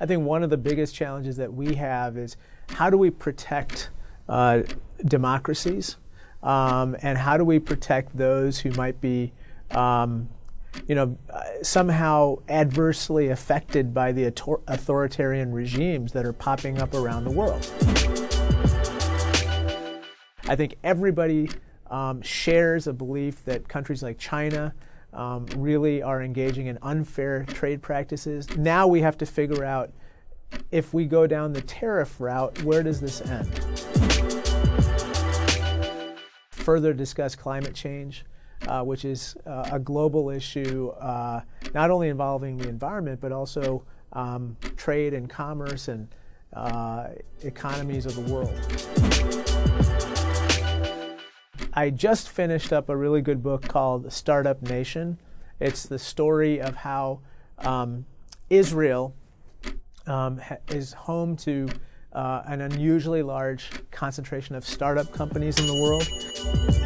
I think one of the biggest challenges that we have is how do we protect uh, democracies um, and how do we protect those who might be um, you know, uh, somehow adversely affected by the author- authoritarian regimes that are popping up around the world. I think everybody um, shares a belief that countries like China um, really are engaging in unfair trade practices. Now we have to figure out if we go down the tariff route, where does this end? Further discuss climate change uh, which is uh, a global issue, uh, not only involving the environment, but also um, trade and commerce and uh, economies of the world. I just finished up a really good book called Startup Nation. It's the story of how um, Israel um, ha- is home to uh, an unusually large concentration of startup companies in the world.